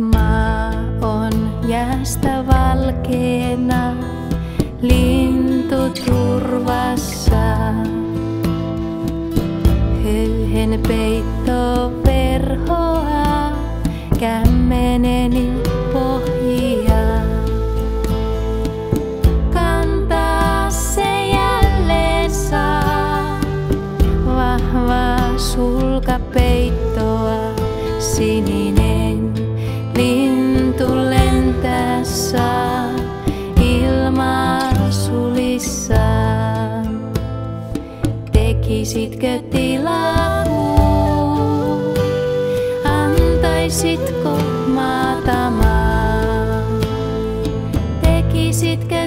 Maa on jäästä valkeena, lintu turvassa. Höyhen peitto verhoa, kämmeneni pohjia. Kantaa se jälleen saa, vahvaa sulkapeittoa, sininen Tekisitkö tilaa, antaisitko maata maatamaan? Tekisitkö